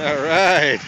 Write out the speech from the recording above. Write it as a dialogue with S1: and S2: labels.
S1: All right.